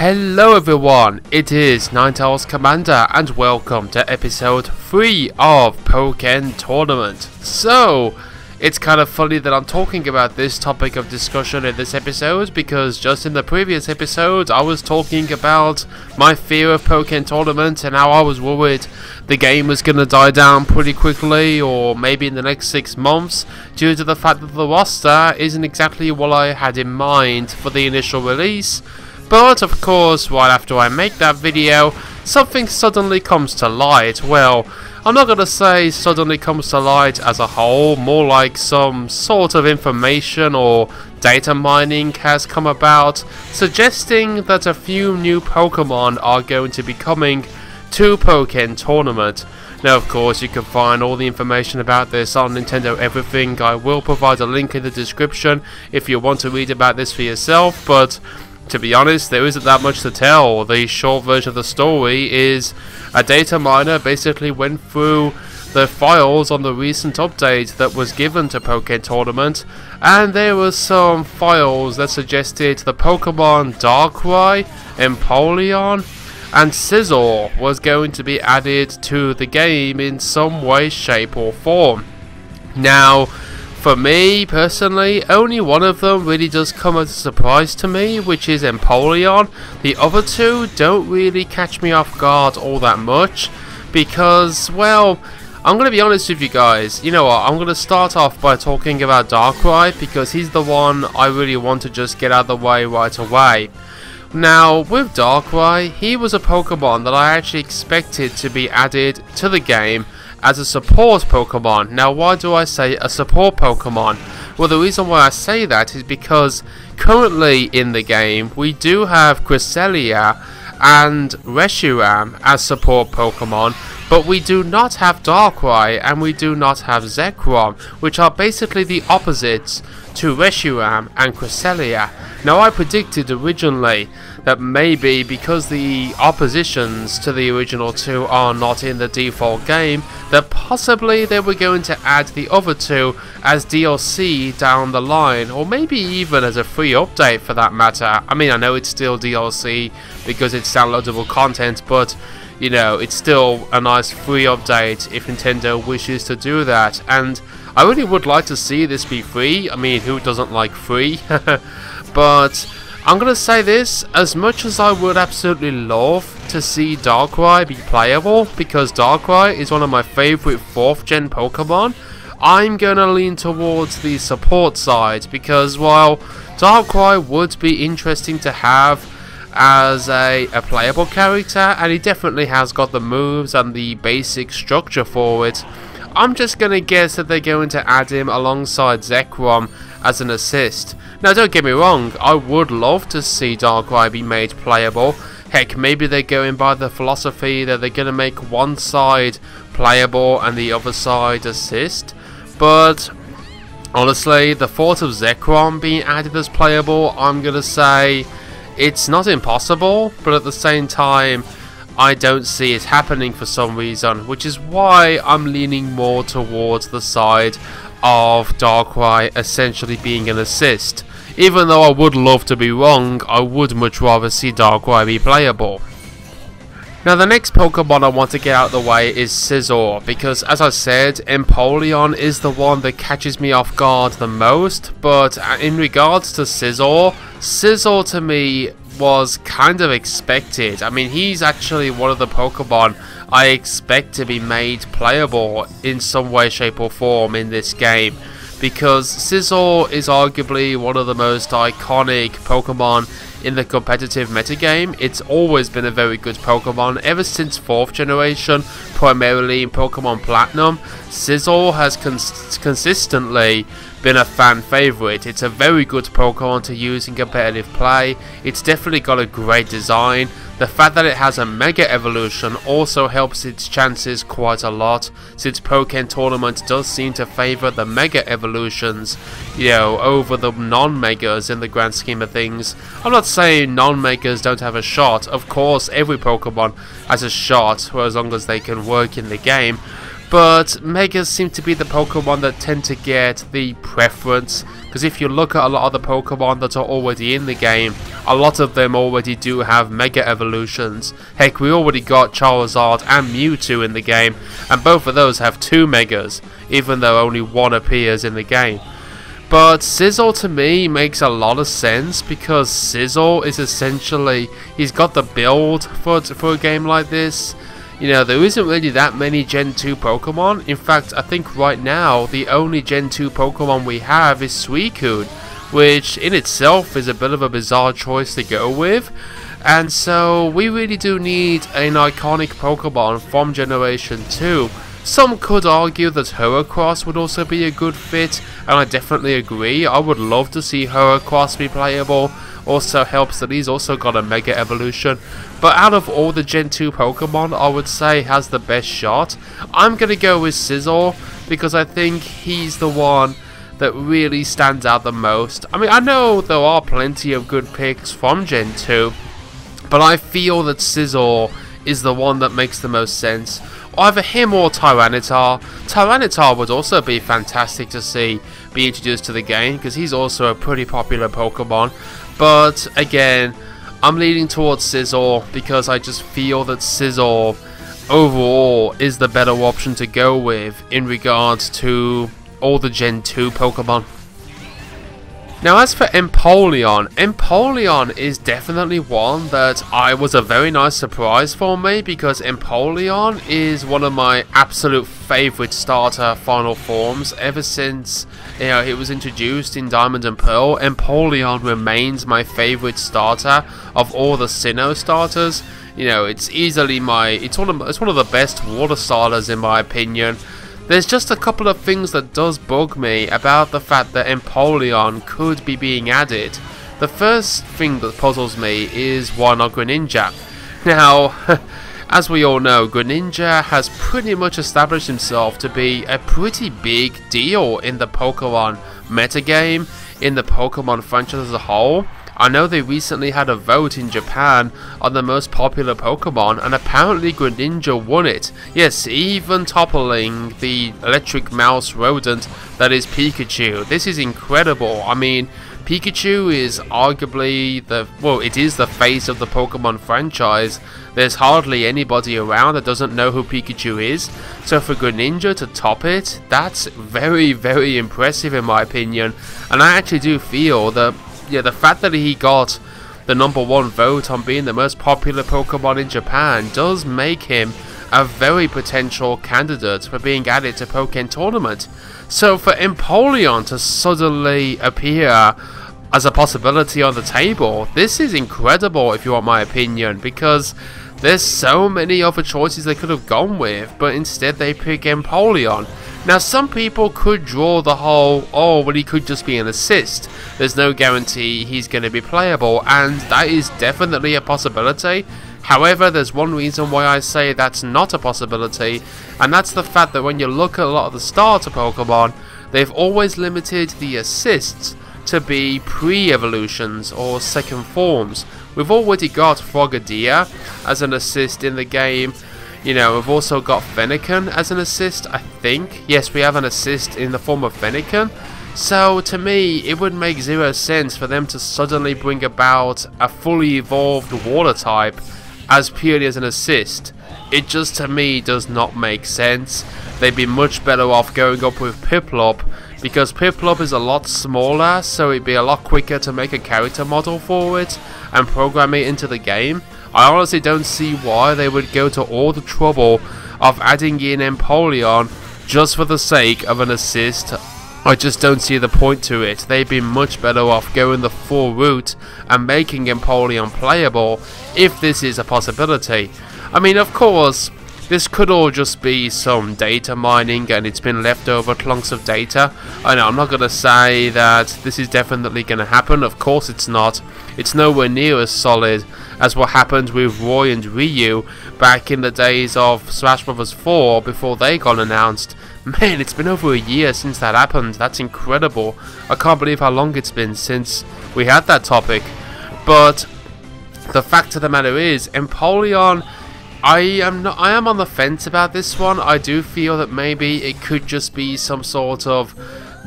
Hello everyone, it is Ninetales Commander and welcome to episode 3 of Pokken Tournament. So, it's kind of funny that I'm talking about this topic of discussion in this episode because just in the previous episode I was talking about my fear of Pokken Tournament and how I was worried the game was going to die down pretty quickly or maybe in the next 6 months due to the fact that the roster isn't exactly what I had in mind for the initial release. But of course, right after I make that video, something suddenly comes to light. Well, I'm not to say suddenly comes to light as a whole, more like some sort of information or data mining has come about, suggesting that a few new Pokemon are going to be coming to Pokken Tournament. Now of course you can find all the information about this on Nintendo Everything, I will provide a link in the description if you want to read about this for yourself, but to be honest, there isn't that much to tell. The short version of the story is a data miner basically went through the files on the recent update that was given to Pokken Tournament, and there were some files that suggested the Pokemon Darkrai, Empoleon, and Scizor was going to be added to the game in some way, shape or form. Now, for me, personally, only one of them really does come as a surprise to me, which is Empoleon. The other two don't really catch me off guard all that much, because, well, I'm going to be honest with you guys. You know what, I'm going to start off by talking about Darkrai, because he's the one I really want to just get out of the way right away. Now, with Darkrai, he was a Pokemon that I actually expected to be added to the game as a support Pokemon. Now why do I say a support Pokemon? Well the reason why I say that is because currently in the game we do have Cresselia and Reshiram as support Pokemon but we do not have Darkrai and we do not have Zekrom which are basically the opposites to Reshiram um, and Cresselia. Now I predicted originally that maybe because the oppositions to the original two are not in the default game, that possibly they were going to add the other two as DLC down the line, or maybe even as a free update for that matter. I mean, I know it's still DLC because it's downloadable content, but you know, it's still a nice free update if Nintendo wishes to do that. And I really would like to see this be free. I mean, who doesn't like free? but I'm going to say this, as much as I would absolutely love to see Darkrai be playable, because Darkrai is one of my favourite 4th gen Pokemon, I'm going to lean towards the support side, because while Darkrai would be interesting to have as a, a playable character, and he definitely has got the moves and the basic structure for it, I'm just going to guess that they're going to add him alongside Zekrom as an assist. Now don't get me wrong, I would love to see Darkrai be made playable. Heck, maybe they're going by the philosophy that they're going to make one side playable and the other side assist. But honestly, the thought of Zekrom being added as playable, I'm going to say it's not impossible, but at the same time, I don't see it happening for some reason, which is why I'm leaning more towards the side of Darkrai essentially being an assist. Even though I would love to be wrong, I would much rather see Darkrai be playable. Now the next Pokemon I want to get out of the way is Scizor, because as I said, Empoleon is the one that catches me off guard the most, but uh, in regards to Scizor, Scizor to me was kind of expected. I mean, he's actually one of the Pokemon I expect to be made playable in some way, shape or form in this game. Because Scizor is arguably one of the most iconic Pokemon in the competitive metagame. It's always been a very good Pokemon ever since 4th generation, primarily in Pokemon Platinum. Scizor has cons consistently been a fan favourite. It's a very good Pokemon to use in competitive play. It's definitely got a great design. The fact that it has a Mega Evolution also helps its chances quite a lot, since Pokken Tournament does seem to favour the Mega Evolutions, you know, over the non-Megas in the grand scheme of things. I'm not saying non-Megas don't have a shot, of course every Pokemon has a shot, for as long as they can work in the game, but Megas seem to be the Pokemon that tend to get the preference because if you look at a lot of the Pokemon that are already in the game a lot of them already do have Mega Evolutions. Heck, we already got Charizard and Mewtwo in the game, and both of those have two Megas, even though only one appears in the game. But Scizor to me makes a lot of sense because Scizor is essentially, he's got the build for, for a game like this. You know, there isn't really that many Gen 2 Pokemon. In fact, I think right now, the only Gen 2 Pokemon we have is Suicune, which in itself is a bit of a bizarre choice to go with. And so, we really do need an iconic Pokemon from Generation 2 some could argue that Heracross would also be a good fit, and I definitely agree. I would love to see Heracross be playable. Also helps that he's also got a Mega Evolution. But out of all the Gen 2 Pokemon, I would say has the best shot. I'm going to go with Scizor, because I think he's the one that really stands out the most. I mean, I know there are plenty of good picks from Gen 2, but I feel that Scizor is the one that makes the most sense. Either him or Tyranitar. Tyranitar would also be fantastic to see be introduced to the game because he's also a pretty popular Pokemon. But again, I'm leaning towards Scizor because I just feel that Scizor overall is the better option to go with in regards to all the Gen 2 Pokemon. Now as for Empoleon, Empoleon is definitely one that I was a very nice surprise for me because Empoleon is one of my absolute favourite starter final forms ever since you know, it was introduced in Diamond and Pearl. Empoleon remains my favourite starter of all the Sinnoh starters. You know, it's easily my, it's one of, it's one of the best water starters in my opinion. There's just a couple of things that does bug me about the fact that Empoleon could be being added. The first thing that puzzles me is why not Greninja? Now, as we all know, Greninja has pretty much established himself to be a pretty big deal in the Pokemon metagame, in the Pokemon franchise as a whole. I know they recently had a vote in Japan on the most popular Pokemon and apparently Greninja won it. Yes, even toppling the electric mouse rodent that is Pikachu. This is incredible. I mean, Pikachu is arguably the, well, it is the face of the Pokemon franchise. There's hardly anybody around that doesn't know who Pikachu is. So for Greninja to top it, that's very, very impressive in my opinion. And I actually do feel that yeah, the fact that he got the number one vote on being the most popular Pokemon in Japan does make him a very potential candidate for being added to Pokken Tournament. So for Empoleon to suddenly appear as a possibility on the table, this is incredible if you want my opinion, because there's so many other choices they could have gone with, but instead they pick Empoleon. Now some people could draw the whole, oh well he could just be an assist, there's no guarantee he's going to be playable and that is definitely a possibility. However, there's one reason why I say that's not a possibility, and that's the fact that when you look at a lot of the starter Pokemon, they've always limited the assists to be pre-evolutions or second forms. We've already got Frogadier as an assist in the game, you know, we've also got Fennekin as an assist, I think. Yes, we have an assist in the form of Fennekin. So, to me, it would make zero sense for them to suddenly bring about a fully evolved water type as purely as an assist. It just, to me, does not make sense. They'd be much better off going up with Piplup, because Piplup is a lot smaller, so it'd be a lot quicker to make a character model for it and program it into the game. I honestly don't see why they would go to all the trouble of adding in Empoleon just for the sake of an assist. I just don't see the point to it. They'd be much better off going the full route and making Empoleon playable if this is a possibility. I mean, of course, this could all just be some data mining and it's been leftover clunks of data. I know, I'm not going to say that this is definitely going to happen. Of course it's not. It's nowhere near as solid as what happened with Roy and Ryu back in the days of Smash Bros. 4 before they got announced. Man, it's been over a year since that happened. That's incredible. I can't believe how long it's been since we had that topic. But the fact of the matter is, Empoleon I am not, I am on the fence about this one. I do feel that maybe it could just be some sort of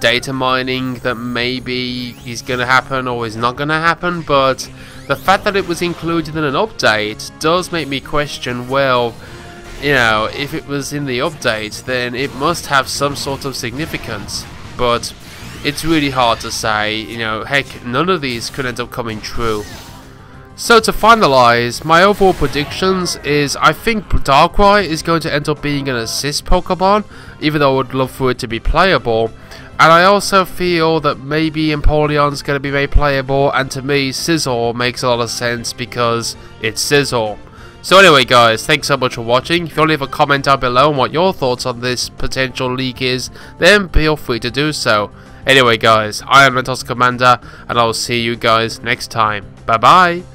data mining that maybe is going to happen or is not going to happen, but the fact that it was included in an update does make me question, well, you know, if it was in the update, then it must have some sort of significance. But it's really hard to say, you know, heck, none of these could end up coming true. So to finalize, my overall predictions is I think Darkrai is going to end up being an assist Pokemon, even though I would love for it to be playable. And I also feel that maybe Empoleon's going to be made playable, and to me, Scizor makes a lot of sense because it's Scizor. So anyway guys, thanks so much for watching. If you want to leave a comment down below on what your thoughts on this potential leak is, then feel free to do so. Anyway guys, I am Ninetales Commander, and I will see you guys next time. Bye bye!